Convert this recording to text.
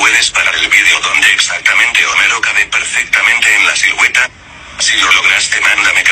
¿Puedes parar el vídeo donde exactamente Homero cabe perfectamente en la silueta? Si lo lograste mándame.